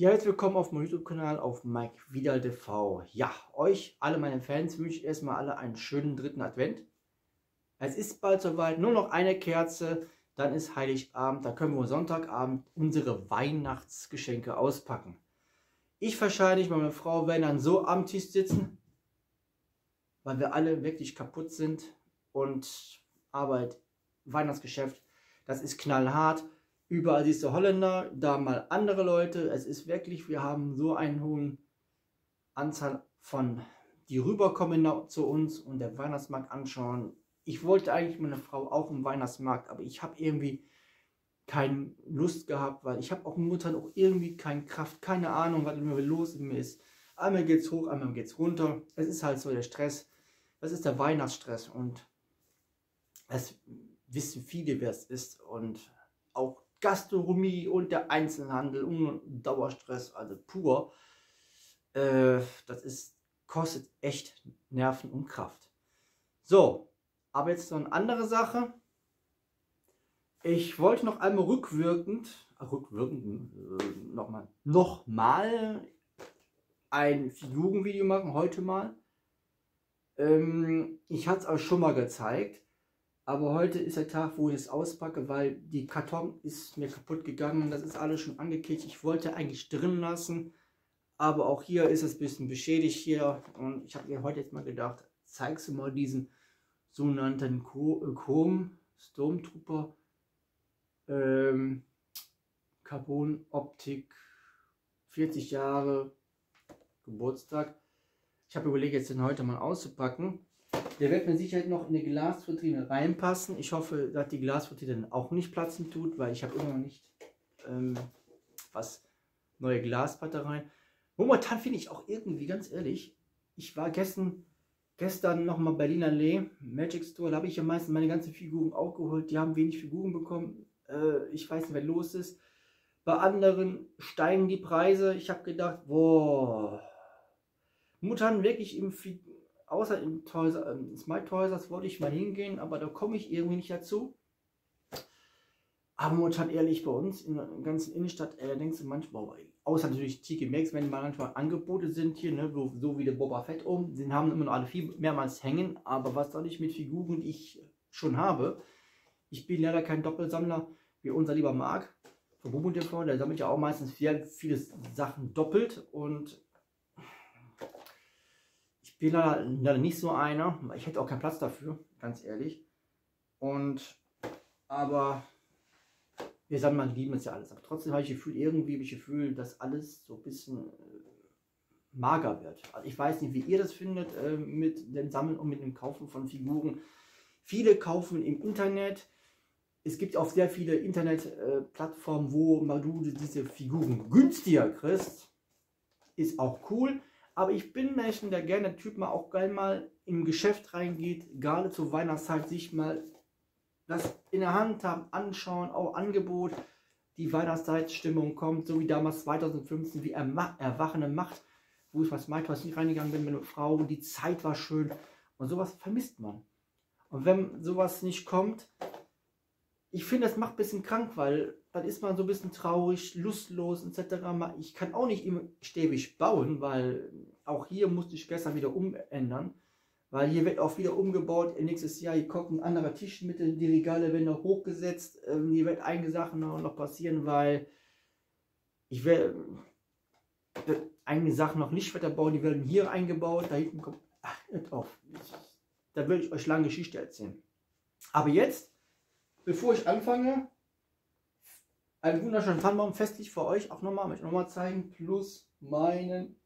Ja, herzlich willkommen auf meinem YouTube-Kanal auf Mike Vidal TV. Ja, euch, alle meine Fans, wünsche ich erstmal alle einen schönen dritten Advent. Es ist bald soweit, nur noch eine Kerze, dann ist Heiligabend, da können wir Sonntagabend unsere Weihnachtsgeschenke auspacken. Ich wahrscheinlich, meine Frau werden dann so am Tisch sitzen, weil wir alle wirklich kaputt sind und Arbeit, Weihnachtsgeschäft, das ist knallhart. Überall siehst du Holländer, da mal andere Leute. Es ist wirklich, wir haben so einen hohen Anzahl von, die rüberkommen zu uns und der Weihnachtsmarkt anschauen. Ich wollte eigentlich meine Frau auch im Weihnachtsmarkt, aber ich habe irgendwie keine Lust gehabt, weil ich habe auch momentan auch irgendwie keine Kraft, keine Ahnung, was immer los in mir ist. Einmal geht es hoch, einmal geht es runter. Es ist halt so der Stress. Das ist der Weihnachtsstress und es wissen viele, wer es ist und auch Gastronomie und der Einzelhandel und Dauerstress, also pur. Äh, das ist, kostet echt Nerven und Kraft. So, aber jetzt noch eine andere Sache. Ich wollte noch einmal rückwirkend, äh, rückwirkend, äh, nochmal, nochmal ein Figurenvideo machen, heute mal. Ähm, ich hatte es auch schon mal gezeigt. Aber heute ist der Tag, wo ich es auspacke, weil die Karton ist mir kaputt gegangen. Das ist alles schon angekickt. Ich wollte eigentlich drin lassen. Aber auch hier ist es ein bisschen beschädigt hier. Und ich habe mir heute jetzt mal gedacht, zeigst du mal diesen sogenannten Chrome äh, Stormtrooper ähm, Carbon Optik 40 Jahre Geburtstag. Ich habe überlegt, jetzt den heute mal auszupacken. Der wird mit Sicherheit noch in die Glasvitrine reinpassen. Ich hoffe, dass die Glasvitrine auch nicht platzen tut, weil ich habe immer noch nicht ähm, was neue Glasbatterien. Momentan finde ich auch irgendwie, ganz ehrlich, ich war gestern, gestern nochmal Berliner Lee, Magic Store, da habe ich ja meistens meine ganzen Figuren auch geholt. Die haben wenig Figuren bekommen. Äh, ich weiß nicht, wer los ist. Bei anderen steigen die Preise. Ich habe gedacht, boah, momentan wirklich im außer im Toys, ähm, Smart Toys wollte ich mal hingehen, aber da komme ich irgendwie nicht dazu. Aber momentan ehrlich bei uns in der ganzen Innenstadt, äh, denkst du manchmal, außer natürlich Tiki Max, wenn manchmal Angebote sind hier, ne, so, wie der Boba Fett um, den haben immer noch alle viel mehrmals hängen, aber was soll ich mit Figuren, die ich schon habe? Ich bin leider kein Doppelsammler, wie unser lieber Marc von Bubu TV, der sammelt ja auch meistens viel, viele Sachen doppelt und bin leider, nicht so einer. Ich hätte auch keinen Platz dafür, ganz ehrlich. Und, aber wir sagen mal, lieben es ja alles. Aber trotzdem habe ich Gefühl, irgendwie habe ich Gefühl, dass alles so ein bisschen äh, mager wird. Also ich weiß nicht, wie ihr das findet äh, mit dem Sammeln und mit dem Kaufen von Figuren. Viele kaufen im Internet. Es gibt auch sehr viele Internetplattformen, äh, wo du diese Figuren günstiger kriegst. Ist auch cool. Aber ich bin Menschen, der gerne Typ mal auch geil mal im Geschäft reingeht, gerade zur Weihnachtszeit sich mal das in der Hand haben, anschauen, auch Angebot, die Weihnachtszeitstimmung kommt, so wie damals 2015, wie Erwachende Macht, wo ich was meinte, was nicht reingegangen bin mit einer Frau, die Zeit war schön und sowas vermisst man. Und wenn sowas nicht kommt, ich finde, das macht ein bisschen krank, weil dann ist man so ein bisschen traurig, lustlos etc. Ich kann auch nicht immer stäbig bauen, weil auch hier musste ich gestern wieder umändern, weil hier wird auch wieder umgebaut. Nächstes Jahr hier kommt ein anderer Tisch mit, die Regale werden noch hochgesetzt. Ähm, hier wird einige Sachen noch passieren, weil ich werde einige Sachen noch nicht weiter bauen, die werden hier eingebaut. Da hinten kommt, ach, auf. Da würde ich euch lange Geschichte erzählen. Aber jetzt bevor ich anfange, einen wunderschönen Tannenbaum festlich für euch auch nochmal, möchte ich nochmal zeigen, plus meinen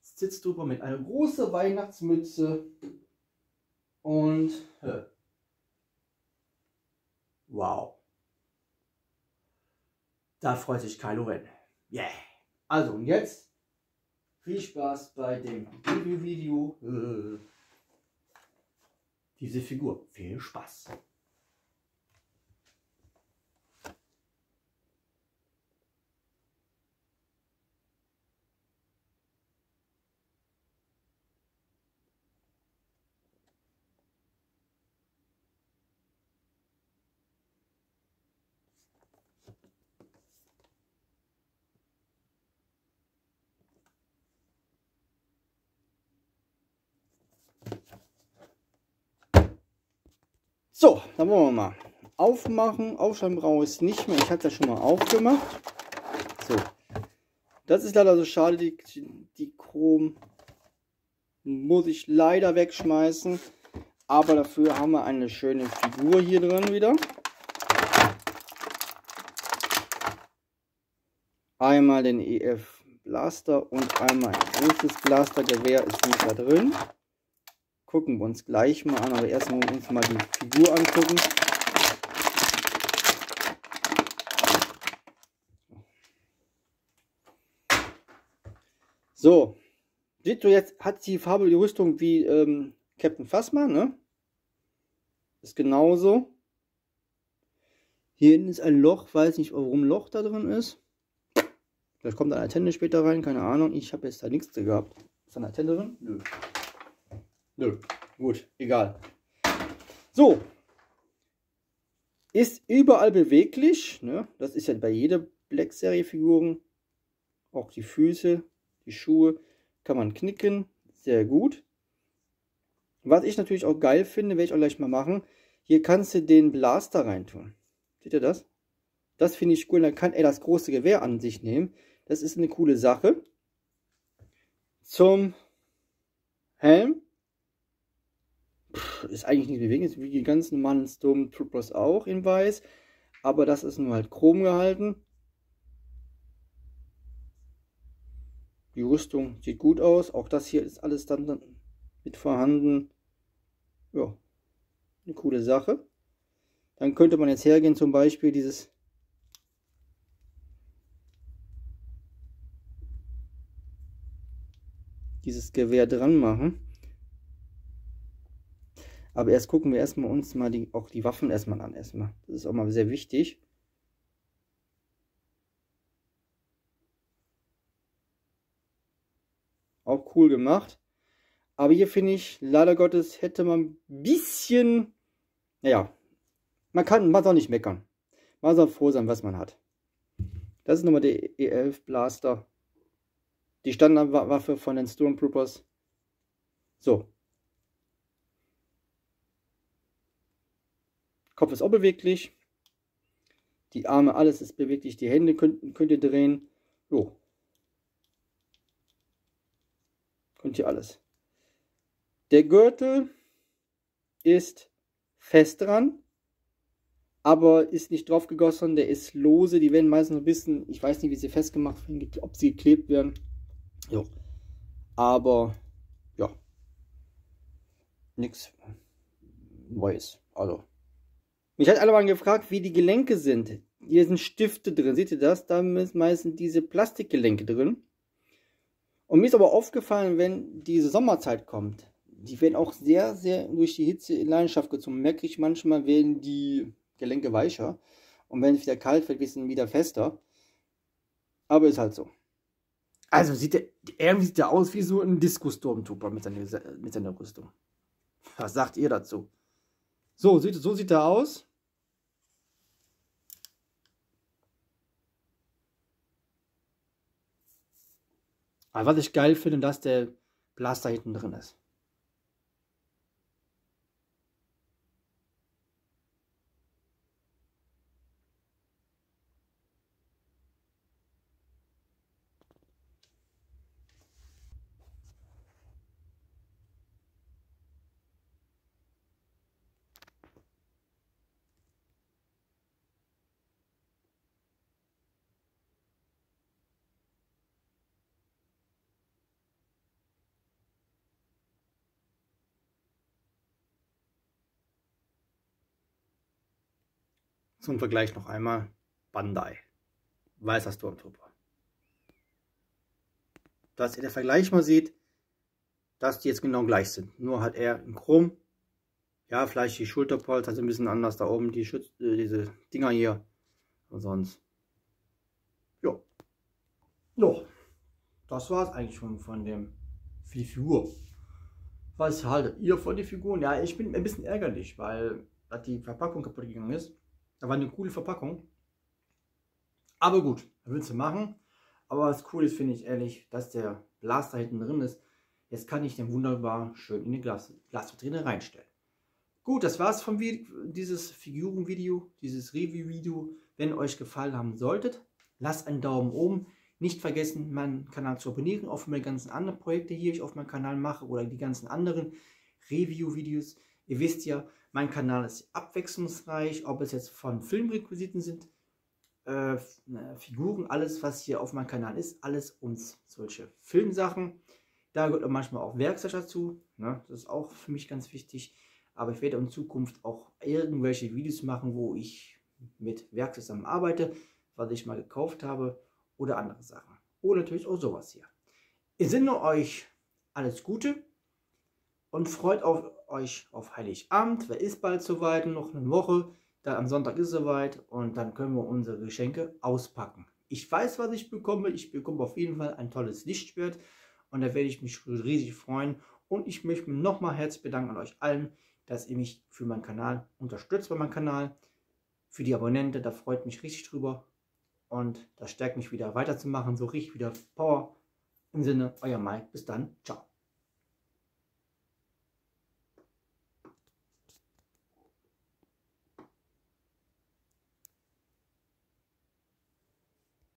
Sitztupper mit einer großen Weihnachtsmütze und wow. Da freut sich Kylo Ren. Yeah. Also und jetzt viel Spaß bei dem Review-Video. Diese Figur. Viel Spaß! So, dann wollen wir mal aufmachen. Aufschreiben brauche ich es nicht mehr. Ich hatte das schon mal aufgemacht. So. Das ist leider so schade, die, die Chrom muss ich leider wegschmeißen. Aber dafür haben wir eine schöne Figur hier drin wieder. Einmal den EF Blaster und einmal ein großes Blastergewehr ist nicht da drin. Gucken wir uns gleich mal an, aber erst mal uns mal die Figur angucken. So, Seht ihr jetzt, hat die Farbe die Rüstung wie ähm, Captain Phasma, ne? Ist genauso. Hier hinten ist ein Loch, weiß nicht, warum Loch da drin ist. Vielleicht kommt eine Antenne später rein, keine Ahnung. Ich habe jetzt da nichts gehabt. Ist da eine Antenne drin? Nö. Nö. Gut, egal. So. Ist überall beweglich. Ne? Das ist ja bei jeder Black-Serie-Figuren. Auch die Füße, die Schuhe kann man knicken, sehr gut. Was ich natürlich auch geil finde, werde ich auch gleich mal machen, hier kannst du den Blaster reintun. Seht ihr das? Das finde ich cool, dann kann er das große Gewehr an sich nehmen. Das ist eine coole Sache. Zum Helm. Ist eigentlich nicht bewegend, wie die ganzen normalen Stormtroopers auch in weiß. Aber das ist nur halt chrom gehalten. Die Rüstung sieht gut aus. Auch das hier ist alles dann mit vorhanden. Ja, eine coole Sache. Dann könnte man jetzt hergehen, zum Beispiel dieses dieses Gewehr dran machen. Aber erst gucken wir erstmal uns mal die, auch die Waffen erstmal an. Erstmal. Das ist auch mal sehr wichtig. Auch cool gemacht. Aber hier finde ich, leider Gottes, hätte man ein bisschen, naja, man kann, man soll nicht meckern. Man soll froh sein, was man hat. Das ist nochmal der E11 Blaster. Die Standardwaffe von den Stormtroopers. So. Kopf ist auch beweglich. Die Arme, alles ist beweglich. Die Hände könnt, könnt ihr drehen. So. Könnt ihr alles. Der Gürtel ist fest dran, aber ist nicht drauf gegossen. Der ist lose. Die werden meistens ein bisschen, ich weiß nicht, wie sie festgemacht werden, ob sie geklebt werden. Jo. Aber ja, nichts Neues. Also, mich hat alle mal gefragt, wie die Gelenke sind. Hier sind Stifte drin. Seht ihr das? Da sind meistens diese Plastikgelenke drin. Und mir ist aber aufgefallen, wenn diese Sommerzeit kommt, die werden auch sehr, sehr durch die Hitze in Leidenschaft gezogen. Merke ich manchmal, werden die Gelenke weicher. Und wenn es wieder kalt wird, werden sie wieder fester. Aber ist halt so. Also sieht der, irgendwie sieht der aus wie so ein Disco-Stormtrooper mit seiner, mit seiner Rüstung. Was sagt ihr dazu? So, sieht, so sieht er aus. Aber was ich geil finde, dass der Blaster hinten drin ist. Zum Vergleich noch einmal Bandai. Weißer Stormtrooper. Dass ihr der Vergleich mal seht, dass die jetzt genau gleich sind. Nur hat er in Chrom. Ja, vielleicht die Schulterpolster sind ein bisschen anders da oben, die Schütz äh, diese Dinger hier. Und sonst. Ja. Ja. Das war es eigentlich schon von dem für die Figur. Was haltet ihr von den Figuren? Ja, ich bin ein bisschen ärgerlich, weil die Verpackung kaputt gegangen ist. Da war eine coole Verpackung. Aber gut, willst du machen. Aber was cool ist, finde ich ehrlich, dass der Blaster hinten drin ist. Jetzt kann ich den wunderbar schön in die Glas Glasvitrine reinstellen. Gut. Das war's von dieses Figurenvideo, dieses Review-Video. Wenn euch gefallen haben solltet, lasst einen Daumen oben. Nicht vergessen, meinen Kanal zu abonnieren, auch für meine ganzen anderen Projekte hier ich auf meinem Kanal mache oder die ganzen anderen Review-Videos. Ihr wisst ja, mein Kanal ist abwechslungsreich, ob es jetzt von Filmrequisiten sind, äh, Figuren, alles was hier auf meinem Kanal ist, alles uns solche Filmsachen. Da gehört auch manchmal auch Werkzeug dazu, ne? das ist auch für mich ganz wichtig. Aber ich werde in Zukunft auch irgendwelche Videos machen, wo ich mit Werkzeug zusammen arbeite, was ich mal gekauft habe oder andere Sachen. Oder natürlich auch sowas hier. Ich sinne euch alles Gute und freut auf euch auf Heiligabend. Wer ist bald soweit? Noch eine Woche. Dann am Sonntag ist es soweit und dann können wir unsere Geschenke auspacken. Ich weiß, was ich bekomme. Ich bekomme auf jeden Fall ein tolles Lichtschwert und da werde ich mich riesig freuen. Und ich möchte mich nochmal herzlich bedanken an euch allen, dass ihr mich für meinen Kanal unterstützt bei meinem Kanal. Für die Abonnenten, da freut mich richtig drüber. Und das stärkt mich wieder weiterzumachen, so richtig wieder Power. Im Sinne, euer Mike. Bis dann. Ciao.